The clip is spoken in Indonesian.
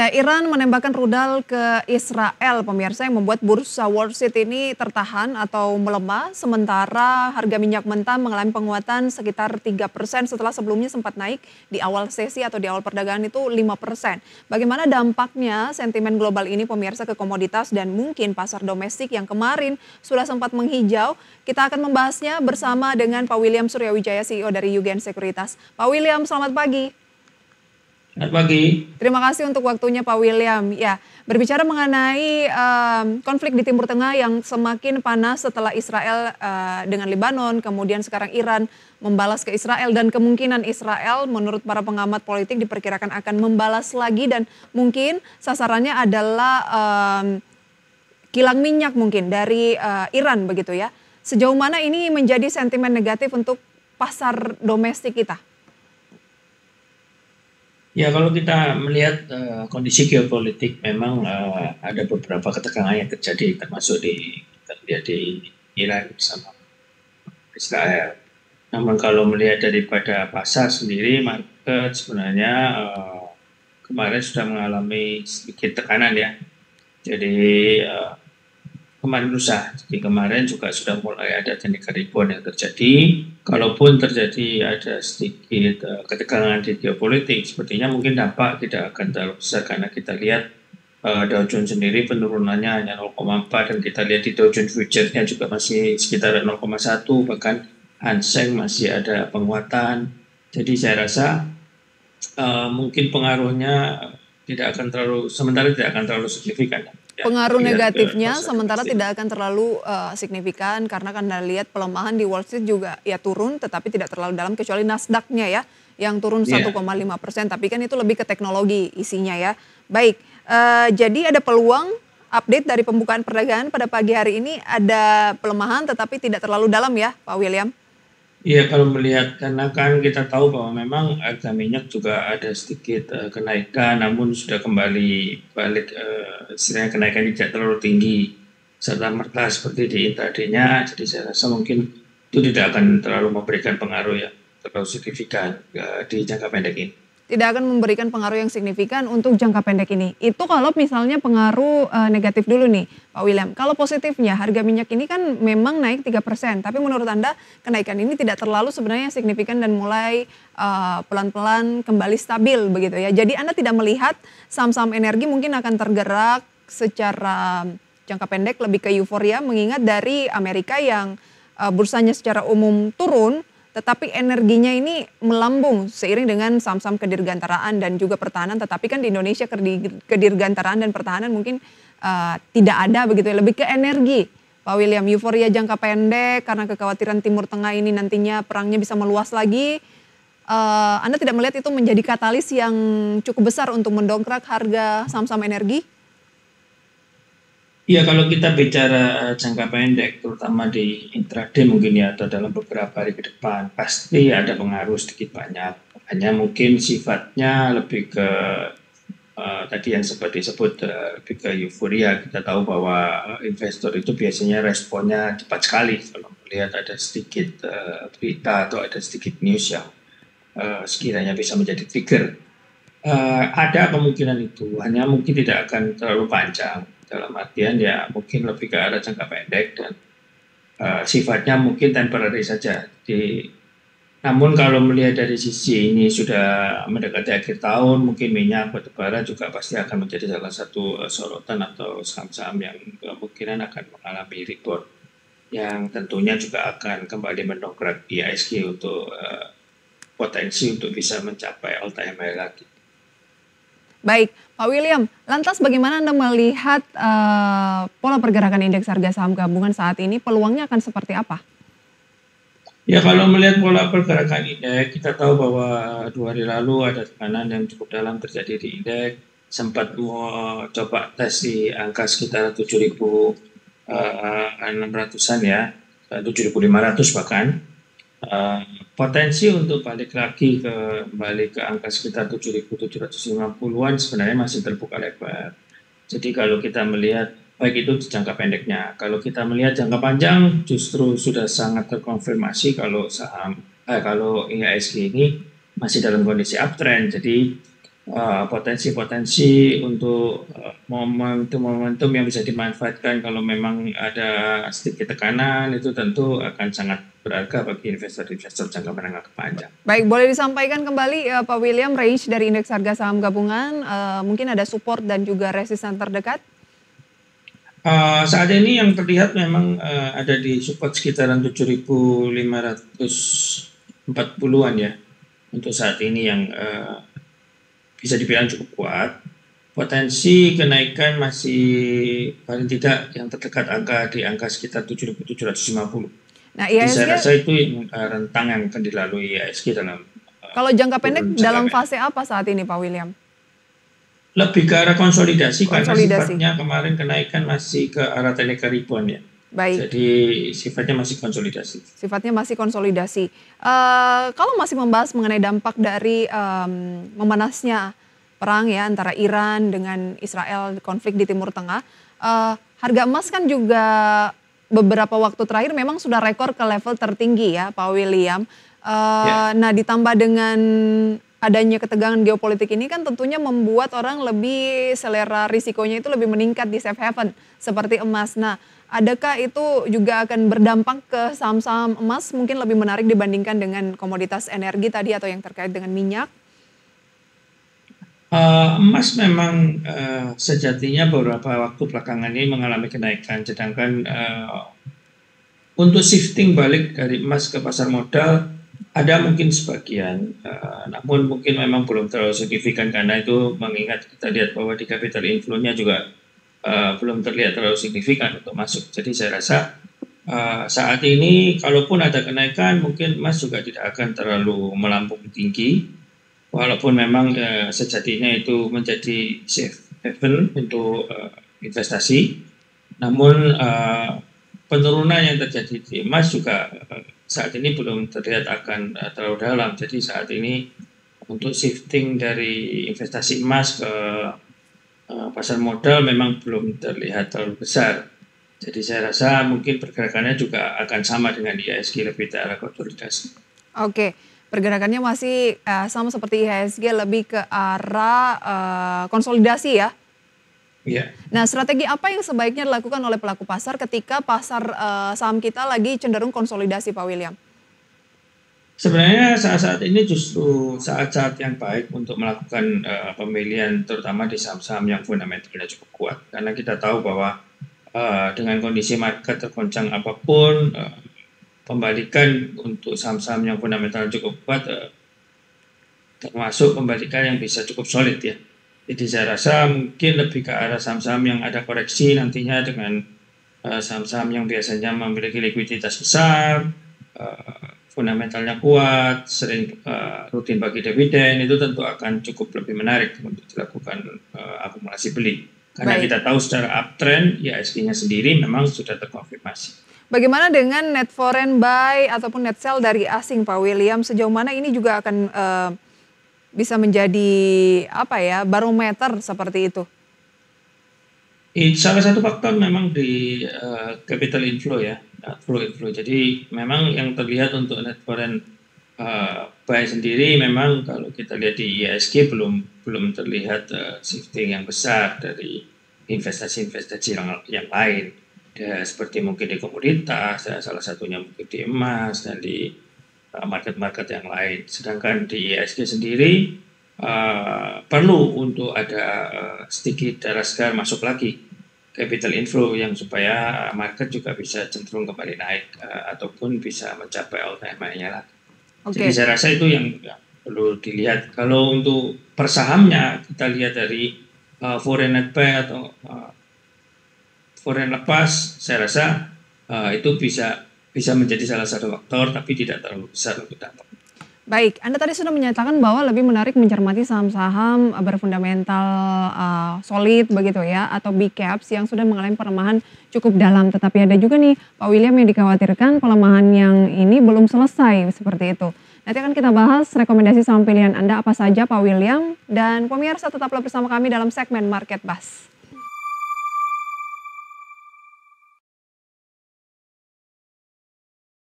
Ya, Iran menembakkan rudal ke Israel, pemirsa yang membuat bursa Wall Street ini tertahan atau melemah, sementara harga minyak mentah mengalami penguatan sekitar 3 persen setelah sebelumnya sempat naik di awal sesi atau di awal perdagangan itu 5 persen. Bagaimana dampaknya sentimen global ini pemirsa ke komoditas dan mungkin pasar domestik yang kemarin sudah sempat menghijau? Kita akan membahasnya bersama dengan Pak William Suryawijaya, CEO dari Yugen Sekuritas. Pak William, selamat pagi. Selamat pagi. Terima kasih untuk waktunya Pak William. Ya, berbicara mengenai um, konflik di Timur Tengah yang semakin panas setelah Israel uh, dengan Lebanon, kemudian sekarang Iran membalas ke Israel dan kemungkinan Israel menurut para pengamat politik diperkirakan akan membalas lagi dan mungkin sasarannya adalah um, kilang minyak mungkin dari uh, Iran begitu ya. Sejauh mana ini menjadi sentimen negatif untuk pasar domestik kita? Ya kalau kita melihat uh, kondisi geopolitik memang uh, ada beberapa ketegangan yang terjadi termasuk di terlihat di Iran bersama Israel. Namun kalau melihat daripada pasar sendiri market sebenarnya uh, kemarin sudah mengalami sedikit tekanan ya. Jadi uh, kemarin lusa. Jadi kemarin juga sudah mulai ada teknik ribuan yang terjadi. Kalaupun terjadi ada sedikit uh, ketegangan di geopolitik, sepertinya mungkin dampak tidak akan terlalu besar karena kita lihat uh, Dow Jones sendiri penurunannya hanya 0,4 dan kita lihat di Dow Jones Futures-nya juga masih sekitar 0,1 bahkan Hanseng masih ada penguatan. Jadi saya rasa uh, mungkin pengaruhnya tidak akan terlalu sementara tidak akan terlalu signifikan. Pengaruh negatifnya sementara tidak akan terlalu uh, signifikan karena kan Anda lihat pelemahan di Wall Street juga ya turun tetapi tidak terlalu dalam kecuali Nasdaq-nya ya yang turun yeah. 1,5 persen tapi kan itu lebih ke teknologi isinya ya. Baik, uh, jadi ada peluang update dari pembukaan perdagangan pada pagi hari ini ada pelemahan tetapi tidak terlalu dalam ya Pak William. Iya kalau melihat karena kan kita tahu bahwa memang harga minyak juga ada sedikit uh, kenaikan, namun sudah kembali balik uh, istilahnya kenaikan tidak terlalu tinggi serta merta seperti di intraday-nya. Jadi saya rasa mungkin itu tidak akan terlalu memberikan pengaruh ya terlalu signifikan uh, di jangka pendek ini tidak akan memberikan pengaruh yang signifikan untuk jangka pendek ini. Itu kalau misalnya pengaruh uh, negatif dulu nih, Pak William. Kalau positifnya, harga minyak ini kan memang naik 3%, tapi menurut Anda kenaikan ini tidak terlalu sebenarnya signifikan dan mulai eh, pelan-pelan kembali stabil begitu ya. Jadi Anda tidak melihat saham-saham energi mungkin akan tergerak secara jangka pendek lebih ke euforia mengingat dari Amerika yang uh, bursanya secara umum turun tetapi energinya ini melambung seiring dengan saham-saham kedirgantaraan dan juga pertahanan. Tetapi kan di Indonesia kedirgantaraan dan pertahanan mungkin uh, tidak ada begitu ya, lebih ke energi. Pak William, euforia jangka pendek karena kekhawatiran Timur Tengah ini nantinya perangnya bisa meluas lagi. Uh, Anda tidak melihat itu menjadi katalis yang cukup besar untuk mendongkrak harga saham-saham energi? Ya kalau kita bicara eh, jangka pendek, terutama di intraday mungkin ya atau dalam beberapa hari ke depan, pasti ada pengaruh sedikit banyak. Hanya mungkin sifatnya lebih ke uh, tadi yang seperti disebut uh, lebih ke euforia. Kita tahu bahwa investor itu biasanya responnya cepat sekali kalau melihat ada sedikit uh, berita atau ada sedikit news yang uh, sekiranya bisa menjadi trigger. Uh, ada kemungkinan itu, hanya mungkin tidak akan terlalu panjang dalam artian ya mungkin lebih ke arah jangka pendek dan uh, sifatnya mungkin temporary saja. Di, namun kalau melihat dari sisi ini sudah mendekati akhir tahun, mungkin minyak batubara juga pasti akan menjadi salah satu uh, sorotan atau saham-saham yang kemungkinan akan mengalami rebound yang tentunya juga akan kembali mendongkrak IISG untuk uh, potensi untuk bisa mencapai all time high lagi. Baik, Pak William, lantas bagaimana Anda melihat uh, pola pergerakan indeks harga saham gabungan saat ini? Peluangnya akan seperti apa? Ya kalau melihat pola pergerakan indeks, kita tahu bahwa dua hari lalu ada tekanan yang cukup dalam terjadi di indeks, sempat mau coba tes di angka sekitar 7.600-an ya, 7.500 bahkan. Uh, potensi untuk balik lagi ke balik ke angka sekitar 7.750-an sebenarnya masih terbuka lebar. Jadi kalau kita melihat baik itu di jangka pendeknya, kalau kita melihat jangka panjang justru sudah sangat terkonfirmasi kalau saham eh, kalau IHSG ini masih dalam kondisi uptrend. Jadi uh, potensi-potensi untuk uh, momentum-momentum yang bisa dimanfaatkan kalau memang ada sedikit tekanan itu tentu akan sangat berharga bagi investor-investor jangka menengah ke panjang. Baik, boleh disampaikan kembali uh, Pak William range dari indeks harga saham gabungan uh, mungkin ada support dan juga resisten terdekat? Uh, saat ini yang terlihat memang uh, ada di support sekitaran 7.540-an ya untuk saat ini yang uh, bisa dibilang cukup kuat. Potensi kenaikan masih paling tidak yang terdekat angka di angka sekitar 7.750. Nah, IHSG, saya rasa itu uh, rentang yang akan dilalui IHSG dalam uh, Kalau jangka pendek dalam fase apa saat ini Pak William? Lebih ke arah konsolidasi, konsolidasi. karena sifatnya kemarin kenaikan masih ke arah teknik rebound ya. Baik. Jadi sifatnya masih konsolidasi. Sifatnya masih konsolidasi. Uh, kalau masih membahas mengenai dampak dari um, memanasnya perang ya antara Iran dengan Israel konflik di Timur Tengah, uh, harga emas kan juga beberapa waktu terakhir memang sudah rekor ke level tertinggi ya, Pak William. Uh, ya. Nah, ditambah dengan adanya ketegangan geopolitik ini kan tentunya membuat orang lebih selera risikonya itu lebih meningkat di safe haven seperti emas. Nah, Adakah itu juga akan berdampak ke saham-saham emas mungkin lebih menarik dibandingkan dengan komoditas energi tadi atau yang terkait dengan minyak? Uh, emas memang uh, sejatinya beberapa waktu belakangan ini mengalami kenaikan, sedangkan uh, untuk shifting balik dari emas ke pasar modal ada mungkin sebagian, uh, namun mungkin memang belum terlalu signifikan karena itu mengingat kita lihat bahwa di capital inflow-nya juga uh, belum terlihat terlalu signifikan untuk masuk. Jadi saya rasa uh, saat ini kalaupun ada kenaikan mungkin emas juga tidak akan terlalu melampung tinggi walaupun memang uh, sejatinya itu menjadi safe haven untuk uh, investasi. Namun uh, penurunan yang terjadi di emas juga uh, saat ini belum terlihat akan uh, terlalu dalam. Jadi saat ini untuk shifting dari investasi emas ke Eh, pasar modal memang belum terlihat terlalu besar. Jadi saya rasa mungkin pergerakannya juga akan sama dengan IHSG lebih ke arah konsolidasi. Oke, pergerakannya masih uh, sama seperti IHSG lebih ke arah uh, konsolidasi ya? Iya. Nah, strategi apa yang sebaiknya dilakukan oleh pelaku pasar ketika pasar uh, saham kita lagi cenderung konsolidasi, Pak William? Sebenarnya saat-saat ini justru saat-saat yang baik untuk melakukan uh, pemilihan terutama di saham-saham yang fundamentalnya cukup kuat karena kita tahu bahwa uh, dengan kondisi market tergoncang apa pun uh, pembalikan untuk saham-saham yang fundamental cukup kuat uh, termasuk pembalikan yang bisa cukup solid ya. Jadi saya rasa mungkin lebih ke arah saham-saham yang ada koreksi nantinya dengan saham-saham uh, yang biasanya memiliki likuiditas besar, uh, fundamentalnya kuat, sering uh, rutin bagi dividen, itu tentu akan cukup lebih menarik untuk dilakukan uh, akumulasi beli. Karena Baik. kita tahu secara uptrend, ya ISG-nya sendiri memang sudah terkonfirmasi. Bagaimana dengan net foreign buy ataupun net sell dari asing, Pak William? Sejauh mana ini juga akan uh, bisa menjadi apa ya barometer seperti itu? Salah satu faktor memang di uh, capital inflow ya, flow inflow. Jadi memang yang terlihat untuk net foreign uh, buy sendiri memang kalau kita lihat di ISG belum belum terlihat uh, shifting yang besar dari investasi-investasi yang, yang lain. Ya, seperti mungkin di komoditas, ya, salah satunya mungkin di emas dan di market-market uh, yang lain. Sedangkan di ISG sendiri uh, perlu untuk ada uh, sedikit darah segar masuk lagi capital inflow yang supaya market juga bisa cenderung kembali naik uh, ataupun bisa mencapai all time high-nya lagi. Okay. Jadi saya rasa itu yang, yang perlu dilihat. Kalau untuk persahamnya kita lihat dari uh, foreign net buy atau uh, foreign lepas, saya rasa uh, itu bisa bisa menjadi salah satu faktor tapi tidak terlalu besar untuk dampak. Baik, Anda tadi sudah menyatakan bahwa lebih menarik mencermati saham-saham eh, berfundamental uh, solid begitu ya, atau big caps yang sudah mengalami pelemahan cukup dalam. Tetapi ada juga nih Pak William yang dikhawatirkan pelemahan yang ini belum selesai seperti itu. Nanti akan kita bahas rekomendasi saham pilihan Anda apa saja Pak William dan pemirsa tetaplah bersama kami dalam segmen Market Bus.